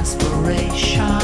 desperation.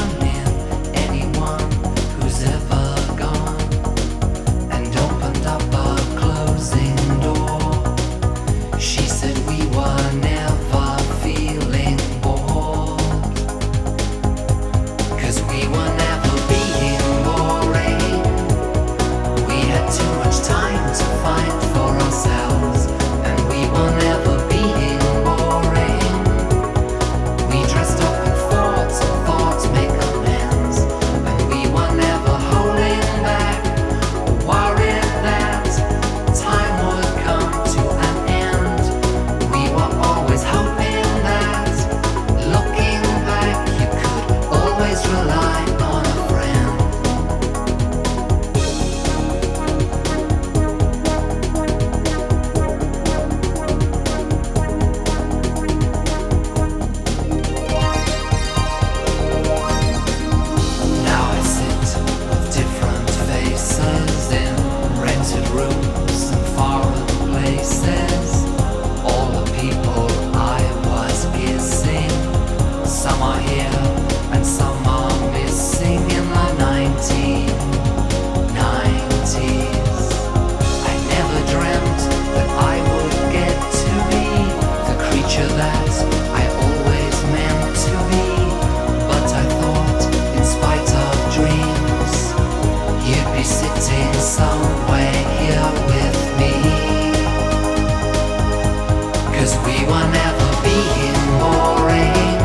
spite of dreams, you'd be sitting somewhere here with we were never being boring.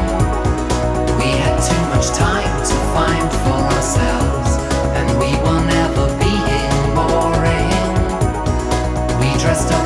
We had too much time to find for ourselves, and we were never being boring. We dressed up.